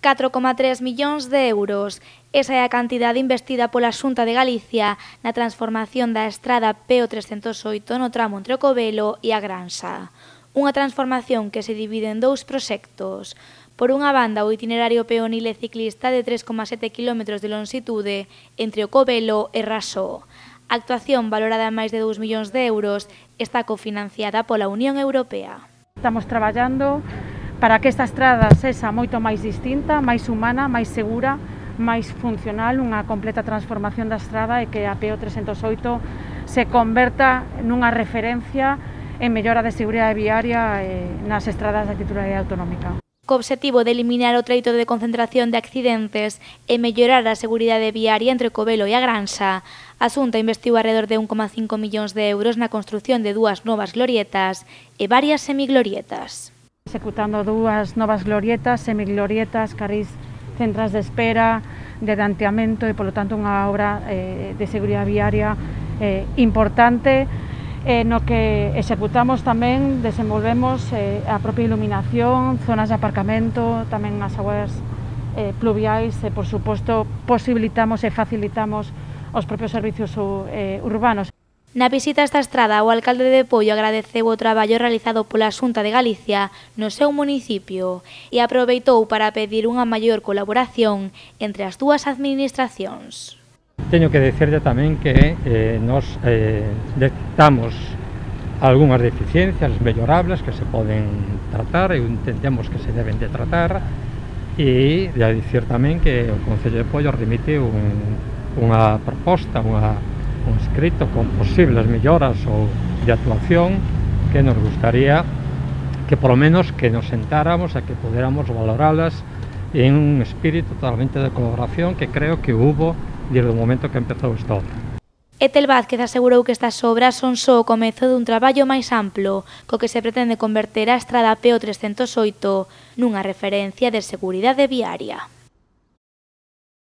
4,3 millóns de euros. Esa é a cantidade investida pola Xunta de Galicia na transformación da estrada PO308 no tramo entre o Covelo e a Granxa. Unha transformación que se divide en dous proxectos. Por unha banda, o itinerario peonil e ciclista de 3,7 km de longitude entre o Covelo e Rasó. A actuación, valorada en máis de 2 millóns de euros, está cofinanciada pola Unión Europea. Estamos traballando para que esta estrada sexa moito máis distinta, máis humana, máis segura, máis funcional, unha completa transformación da estrada e que a PO 308 se converta nunha referencia en mellora de seguridade viaria eh, nas estradas da titularidade autonómica. Co obxectivo de eliminar o treito de concentración de accidentes e mellorar a seguridade viaria entre Covelo e a Granxa, a Xunta investiu alrededor de 1,5 millóns de euros na construción de dúas novas glorietas e varias semiglorietas executando dúas novas glorietas, semiglorietas, carrís centras de espera, de danteamento e, polo tanto, unha obra eh, de seguridade viaria eh, importante eh, no que executamos tamén, desenvolvemos eh, a propia iluminación, zonas de aparcamento, tamén as aguas eh, pluviais e, por suposto, posibilitamos e facilitamos os propios servicios eh, urbanos. Na visita a esta estrada, o alcalde de Pollo agradeceu o traballo realizado pola Xunta de Galicia no seu municipio e aproveitou para pedir unha maior colaboración entre as dúas administracións. Teño que dicerlle tamén que eh, nos eh, detectamos algunhas deficiencias mellorables que se poden tratar e entendemos que se deben de tratar e de dicir tamén que o Concello de Pollo remite un, unha proposta, unha un escrito con posibles melloras ou de actuación que nos gustaría que polo menos que nos sentáramos a que pudéramos valoralas en un espírito totalmente de colaboración que creo que hubo desde o momento que empezou esta obra. Etel Vázquez asegurou que estas obras son só o comezo dun traballo máis amplo, co que se pretende converter a estrada PO308 nunha referencia de seguridade viaria.